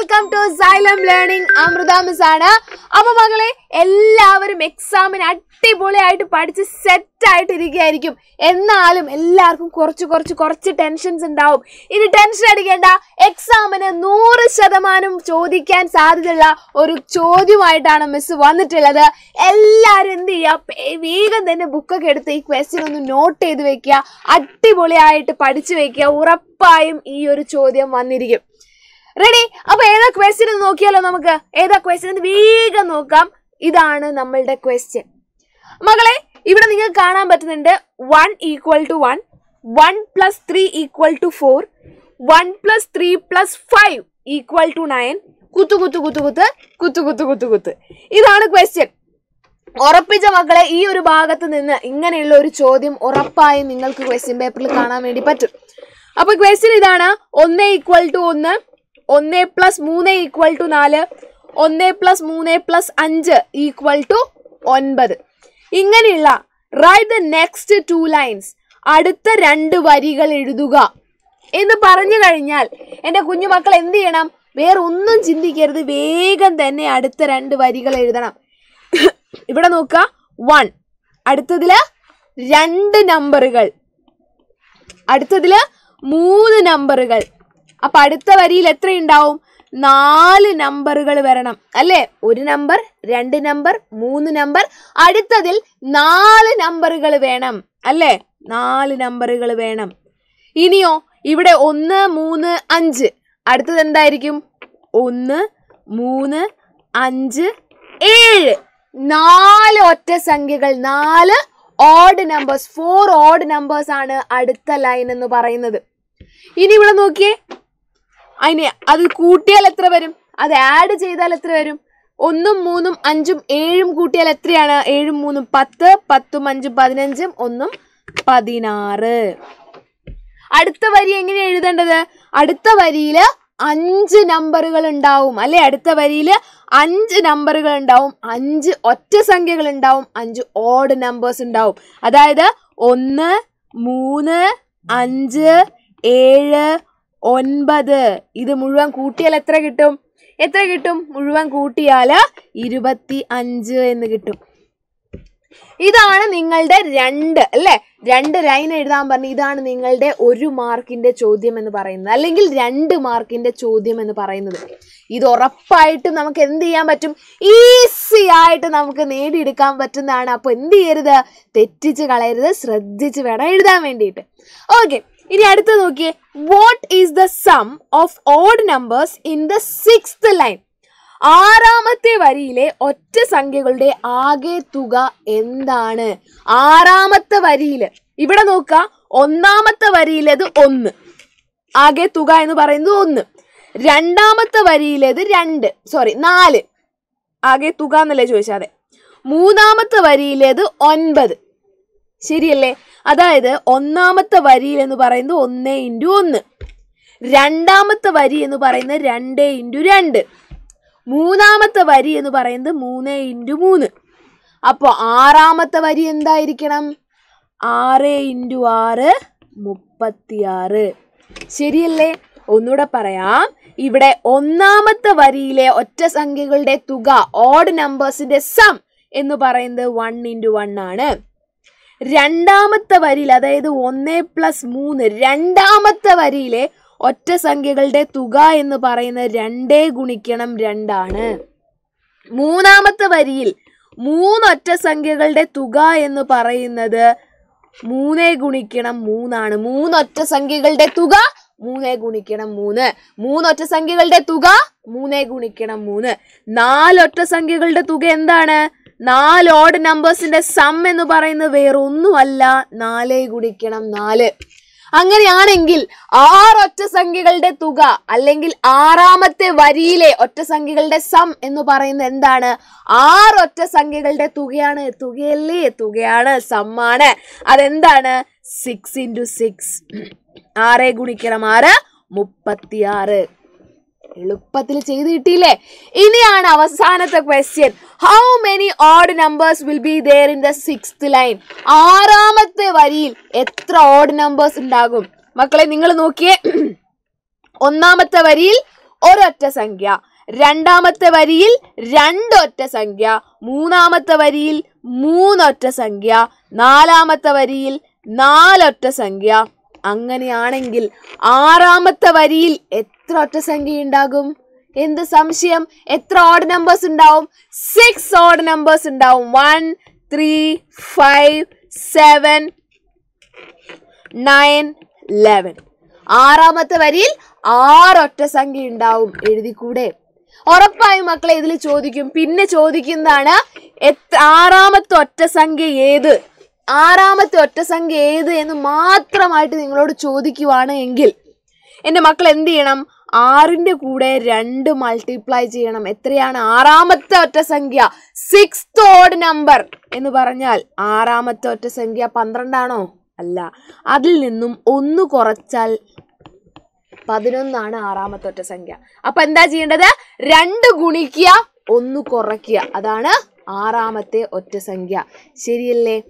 Welcome to Xylem learning Amrutha miss ആണ് അപ്പൊ മകളെ എല്ലാവരും എക്സാമിന് അടിപൊളിയായിട്ട് പഠിച്ച് സെറ്റ് ആയിട്ട് ഇരിക്കുകയായിരിക്കും എന്നാലും എല്ലാവർക്കും കുറച്ച് കുറച്ച് കുറച്ച് ടെൻഷൻസ് ഉണ്ടാവും. ഇനി ടെൻഷൻ അടിക്കേണ്ട എക്സാമിന് നൂറ് ശതമാനം ചോദിക്കാൻ സാധ്യതയുള്ള ഒരു ചോദ്യമായിട്ടാണ് മിസ് വന്നിട്ടുള്ളത്. എല്ലാവരും എന്ത് ചെയ്യുക വേഗം തന്നെ ബുക്കൊക്കെ എടുത്ത് ഈ ക്വസ്റ്റ്യൻ ഒന്ന് നോട്ട് ചെയ്ത് വെക്കുക. അടിപൊളിയായിട്ട് പഠിച്ചു വെക്കുക. ഉറപ്പായും ഈ ഒരു ചോദ്യം വന്നിരിക്കും. റെഡി അപ്പൊ ഏതാ ക്വസ്റ്റ്യൻ നോക്കിയാലോ നമുക്ക്? ഏതാ ക്വസ്റ്റ്യൻ എന്ന് വേഗം നോക്കാം. ഇതാണ് നമ്മളുടെ ക്വസ്റ്റ്യൻ മകളെ ഇവിടെ നിങ്ങൾക്ക് കാണാൻ പറ്റുന്നുണ്ട് one equal to one one plus three equal to four one plus three plus five equal to nine കുത്തു കുത്തു കുത്തു കുത്ത് കുത്തു കുത്തു കുത്തു കുത്ത്. ഇതാണ് ക്വസ്റ്റ്യൻ ഉറപ്പിച്ച മക്കളെ ഈ ഒരു ഭാഗത്ത് നിന്ന് ഇങ്ങനെയുള്ള ഒരു ചോദ്യം ഉറപ്പായും നിങ്ങൾക്ക് ക്വസ്റ്റ്യൻ പേപ്പറിൽ കാണാൻ വേണ്ടി പറ്റും. അപ്പൊ ക്വസ്റ്റ്യൻ ഇതാണ് ഒന്ന് ഈക്വൽ ടു ഒന്ന് ഒന്ന് പ്ലസ് മൂന്ന് ഈക്വൽ ടു നാല്. ഒന്ന് പ്ലസ് മൂന്ന് പ്ലസ് അഞ്ച് ഈക്വൽ ടു ഒൻപത്. ഇങ്ങനെയുള്ള write the next two lines അടുത്ത രണ്ട് വരികൾ എഴുതുക. എന്ന് പറഞ്ഞു കഴിഞ്ഞാൽ എന്റെ കുഞ്ഞുമക്കൾ എന്ത് ചെയ്യണം? വേറെ ഒന്നും ചിന്തിക്കരുത്. വേഗം തന്നെ അടുത്ത രണ്ട് വരികൾ എഴുതണം. ഇവിടെ നോക്കുക. വൺ അടുത്തതിൽ രണ്ട് നമ്പറുകൾ അടുത്തതിൽ മൂന്ന് നമ്പറുകൾ അപ്പൊ അടുത്ത വരിയിൽ എത്ര ഉണ്ടാവും നാല് നമ്പറുകൾ വരണം. അല്ലേ? ഒരു നമ്പർ രണ്ട് നമ്പർ മൂന്ന് നമ്പർ. അടുത്തതിൽ നാല് നമ്പറുകൾ വേണം. അല്ലേ? നാല് നമ്പറുകൾ വേണം. ഇനിയോ ഇവിടെ ഒന്ന് മൂന്ന് അഞ്ച്. അടുത്തത് എന്തായിരിക്കും? ഒന്ന് മൂന്ന് അഞ്ച് ഏഴ്. നാല് ഒറ്റ സംഖ്യകൾ നാല് odd numbers four odd numbers ആണ് അടുത്ത ലൈൻ എന്ന് പറയുന്നത്. ഇനി ഇവിടെ നോക്കിയേ. അതിന് അത് കൂട്ടിയാൽ എത്ര വരും? അത് ആഡ് ചെയ്താൽ എത്ര വരും? ഒന്നും മൂന്നും അഞ്ചും ഏഴും കൂട്ടിയാൽ എത്രയാണ്? ഏഴും മൂന്നും പത്ത് പത്തും അഞ്ചും പതിനഞ്ചും ഒന്നും പതിനാറ്. അടുത്ത വരി എങ്ങനെ എഴുതേണ്ടത്? അടുത്ത വരിയിൽ അഞ്ച് നമ്പറുകൾ ഉണ്ടാവും അല്ലെ? അടുത്ത വരിയിൽ അഞ്ച് നമ്പറുകൾ ഉണ്ടാവും അഞ്ച് ഒറ്റ സംഖ്യകൾ ഉണ്ടാവും അഞ്ച് ഓഡ് നമ്പേഴ്സ് ഉണ്ടാവും. അതായത് ഒന്ന് മൂന്ന് അഞ്ച് ഏഴ് ഒൻപത്. ഇത് മുഴുവൻ കൂട്ടിയാൽ എത്ര കിട്ടും? എത്ര കിട്ടും? മുഴുവൻ കൂട്ടിയാൽ ഇരുപത്തി അഞ്ച് എന്ന് കിട്ടും. ഇതാണ് നിങ്ങളുടെ രണ്ട് അല്ലേ? രണ്ട് ലൈൻ എഴുതാൻ പറഞ്ഞു ഇതാണ് നിങ്ങളുടെ ഒരു മാർക്കിന്റെ ചോദ്യം എന്ന് പറയുന്നത്. അല്ലെങ്കിൽ രണ്ട് മാർക്കിന്റെ ചോദ്യം എന്ന് പറയുന്നത്. ഇത് ഉറപ്പായിട്ടും നമുക്ക് എന്ത് ചെയ്യാൻ പറ്റും? ഈസി ആയിട്ട് നമുക്ക് നേടിയെടുക്കാൻ പറ്റുന്നതാണ്. അപ്പോൾ എന്ത് ചെയ്യരുത്? തെറ്റിച്ച് കളയരുത്. ശ്രദ്ധിച്ച് വേണം എഴുതാൻ വേണ്ടിയിട്ട്. ഓക്കെ. ഇനി അടുത്ത നോക്കിയേ. What is the sum of odd numbers in the six line ആറാമത്തെ വരിയിലെ ഒറ്റ സംഖ്യകളുടെ ആകെ തുക എന്താണ്? ആറാമത്തെ വരിയിൽ ഇവിടെ നോക്കുക. ഒന്നാമത്തെ വരിയിലത് ഒന്ന്. ആകെ തുക എന്ന് പറയുന്നത് ഒന്ന്. രണ്ടാമത്തെ വരിയിലത് രണ്ട്. സോറി നാല്. ആകെ തുക എന്നല്ലേ ചോദിച്ചാതെ. മൂന്നാമത്തെ വരിയിലേത് ഒൻപത്. ശരിയല്ലേ? അതായത് ഒന്നാമത്തെ വരിയിൽ എന്ന് പറയുന്നത് ഒന്ന് ഇന്റു ഒന്ന്. രണ്ടാമത്തെ വരി എന്ന് പറയുന്നത് രണ്ട് ഇന്റു രണ്ട്. മൂന്നാമത്തെ വരി എന്ന് പറയുന്നത് മൂന്ന് ഇന്റു മൂന്ന്. അപ്പോൾ ആറാമത്തെ വരി എന്തായിരിക്കണം? ആറ് ഇന്റു ആറ് മുപ്പത്തിയാറ്. ശരിയല്ലേ? ഒന്നുകൂടെ പറയാം. ഇവിടെ ഒന്നാമത്തെ വരിയിലെ ഒറ്റ സംഖ്യകളുടെ തുക ഓഡ് നമ്പേഴ്സിന്റെ സം എന്ന് പറയുന്നത് വൺ ഇന്റു വൺ ആണ്. രണ്ടാമത്തെ വരിയിൽ അതായത് ഒന്ന് പ്ലസ് മൂന്ന് രണ്ടാമത്തെ വരിയിലെ ഒറ്റ സംഖ്യകളുടെ തുക എന്ന് പറയുന്നത് രണ്ടേ ഗുണിക്കണം രണ്ടാണ്. മൂന്നാമത്തെ വരിയിൽ മൂന്നൊറ്റ സംഖ്യകളുടെ തുക എന്ന് പറയുന്നത് മൂന്നേ ഗുണിക്കണം മൂന്നാണ്. മൂന്നൊറ്റ സംഖ്യകളുടെ തുക മൂന്നേ ഗുണിക്കണം മൂന്ന്. മൂന്നൊറ്റ സംഖ്യകളുടെ തുക മൂന്നേ ഗുണിക്കണം മൂന്ന്. നാലൊറ്റ സംഖ്യകളുടെ തുക എന്താണ്? നാല് ഓഡ് നമ്പേഴ്സിന്റെ സം എന്ന് പറയുന്നത് വേറെ ഒന്നുമല്ല നാലേ ഗുണിക്കണം നാല്. അങ്ങനെയാണെങ്കിൽ ആറ് ഒറ്റ സംഖ്യകളുടെ തുക അല്ലെങ്കിൽ ആറാമത്തെ വരിയിലെ ഒറ്റ സംഖ്യകളുടെ സം എന്ന് പറയുന്നത് എന്താണ്? ആറ് ഒറ്റ സംഖ്യകളുടെ തുകയാണ്. തുകയല്ലേ? തുകയാണ്. സമ്മാണ് അതെന്താണ്? സിക്സ് ഇന്റു സിക്സ് ആറ് ഗുണിക്കണം ആറ് മുപ്പത്തിയാറ്. എളുപ്പത്തിൽ ചെയ്ത് കിട്ടിയില്ലേ? ഇനിയാണ് അവസാനത്തെ question how many odd numbers will be there in the six line ആറാമത്തെ വരിയിൽ എത്ര ഓഡ് നമ്പേഴ്സ് ഉണ്ടാകും? മക്കളെ നിങ്ങൾ നോക്കിയേ. ഒന്നാമത്തെ വരിയിൽ ഒരൊറ്റ സംഖ്യ രണ്ടാമത്തെ വരിയിൽ രണ്ടൊറ്റ സംഖ്യ മൂന്നാമത്തെ വരിയിൽ മൂന്നൊറ്റ സംഖ്യ നാലാമത്തെ വരിയിൽ നാലൊറ്റ സംഖ്യ അങ്ങനെയാണെങ്കിൽ ആറാമത്തെ വരിയിൽ എത്ര ഒറ്റ സംഖ്യ ഉണ്ടാകും എന്ത് സംശയം? എത്ര ഓഡ് നമ്പേഴ്സ് ഉണ്ടാവും? സിക്സ് ഓഡ് നമ്പേഴ്സ് ഉണ്ടാവും. One three five seven nine eleven ആറാമത്തെ വരിയിൽ ആറൊറ്റ സംഖ്യ ഉണ്ടാവും എഴുതിക്കൂടെ? ഉറപ്പായും മക്കളെ ഇതിൽ ചോദിക്കും. പിന്നെ ചോദിക്കുന്നതാണ് എത്ര ആറാമത്തെ ഒറ്റ സംഖ്യ ഏത്? ആറാമത്തെ ഒറ്റ സംഖ്യ ഏത് എന്ന് മാത്രമായിട്ട് നിങ്ങളോട് ചോദിക്കുവാണ് എങ്കിൽ എന്റെ മക്കൾ എന്ത് ചെയ്യണം? ആറിന്റെ കൂടെ രണ്ട് മൾട്ടിപ്ലൈ ചെയ്യണം. എത്രയാണ്? ആറാമത്തെ ഒറ്റ സംഖ്യ. സിക്സ് ഓഡ് നമ്പർ എന്ന് പറഞ്ഞാൽ ആറാമത്തെ ഒറ്റ സംഖ്യ പന്ത്രണ്ടാണോ? അല്ല. അതിൽ നിന്നും ഒന്ന് കുറച്ചാൽ പതിനൊന്നാണ് ആറാമത്തെ ഒറ്റ സംഖ്യ. അപ്പൊ എന്താ ചെയ്യേണ്ടത്? രണ്ട് ഗുണിക്കുക ഒന്ന് കുറയ്ക്കുക. അതാണ് ആറാമത്തെ ഒറ്റ സംഖ്യ. ശരിയല്ലേ?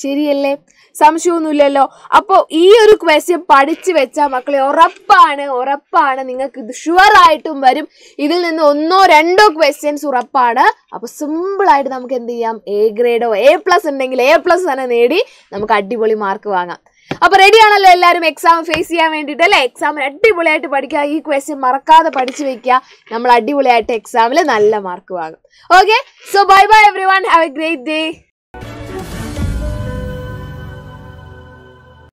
ശരിയല്ലേ? സംശയമൊന്നുമില്ലല്ലോ. അപ്പോൾ ഈ ഒരു ക്വസ്റ്റ്യൻ പഠിച്ചു വെച്ചാൽ മക്കളെ ഉറപ്പാണ് ഉറപ്പാണ് നിങ്ങൾക്ക് ഇത് ഷുവർ ആയിട്ടും വരും. ഇതിൽ നിന്ന് ഒന്നോ രണ്ടോ ക്വസ്റ്റ്യൻസ് ഉറപ്പാണ്. അപ്പോൾ സിമ്പിൾ ആയിട്ട് നമുക്ക് എന്ത് ചെയ്യാം? എ ഗ്രേഡോ എ പ്ലസ് ഉണ്ടെങ്കിൽ എ പ്ലസ് തന്നെ നേടി നമുക്ക് അടിപൊളി മാർക്ക് വാങ്ങാം. അപ്പോൾ റെഡി ആണല്ലോ എല്ലാവരും? എക്സാം ഫേസ് ചെയ്യാൻ വേണ്ടിയിട്ട് അല്ലേ? എക്സാമിന് അടിപൊളിയായിട്ട് പഠിക്കുക. ഈ ക്വസ്റ്റ്യൻ മറക്കാതെ പഠിച്ചു വെക്കുക. നമ്മൾ അടിപൊളിയായിട്ട് എക്സാമിൽ നല്ല മാർക്ക് വാങ്ങും. Okay so bye bye everyone have a great day